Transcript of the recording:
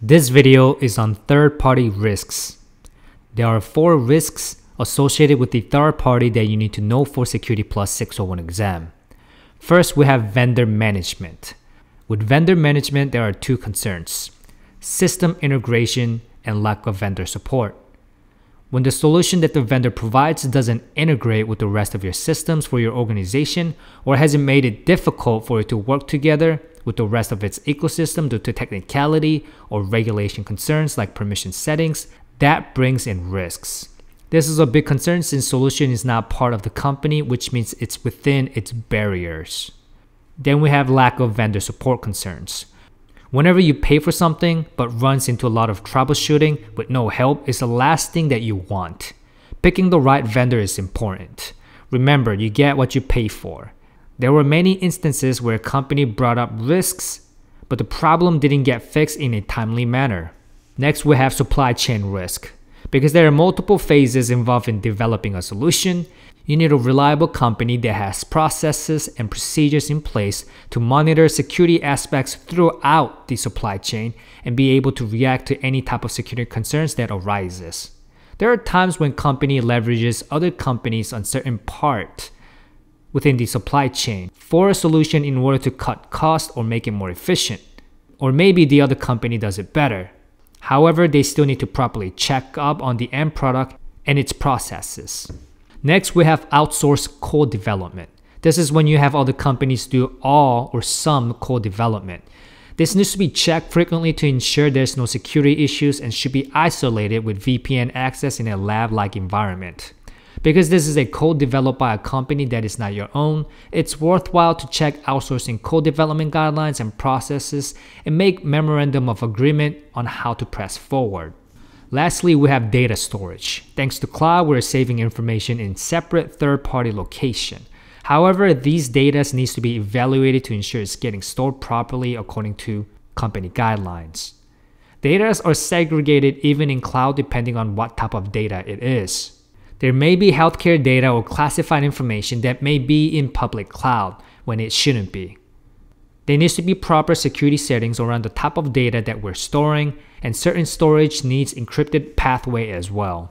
This video is on third-party risks. There are four risks associated with the third party that you need to know for Security Plus 601 exam. First, we have vendor management. With vendor management, there are two concerns system integration and lack of vendor support. When the solution that the vendor provides doesn't integrate with the rest of your systems for your organization or hasn't made it difficult for it to work together with the rest of its ecosystem due to technicality or regulation concerns like permission settings, that brings in risks. This is a big concern since solution is not part of the company, which means it's within its barriers. Then we have lack of vendor support concerns. Whenever you pay for something but runs into a lot of troubleshooting with no help is the last thing that you want. Picking the right vendor is important. Remember, you get what you pay for. There were many instances where a company brought up risks, but the problem didn't get fixed in a timely manner. Next, we have supply chain risk. Because there are multiple phases involved in developing a solution, you need a reliable company that has processes and procedures in place to monitor security aspects throughout the supply chain and be able to react to any type of security concerns that arises. There are times when company leverages other companies on certain part within the supply chain for a solution in order to cut cost or make it more efficient. Or maybe the other company does it better. However, they still need to properly check up on the end product and its processes. Next, we have outsourced code development. This is when you have other companies do all or some code development. This needs to be checked frequently to ensure there's no security issues and should be isolated with VPN access in a lab-like environment. Because this is a code developed by a company that is not your own, it's worthwhile to check outsourcing code development guidelines and processes and make memorandum of agreement on how to press forward. Lastly, we have data storage. Thanks to cloud, we're saving information in separate third-party location. However, these data needs to be evaluated to ensure it's getting stored properly according to company guidelines. Data are segregated even in cloud depending on what type of data it is. There may be healthcare data or classified information that may be in public cloud when it shouldn't be. There needs to be proper security settings around the type of data that we're storing, and certain storage needs encrypted pathway as well.